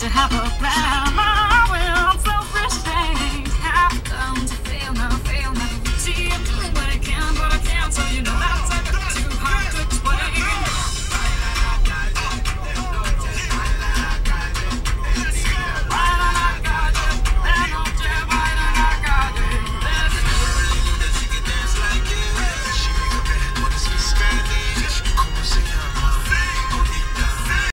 to have around.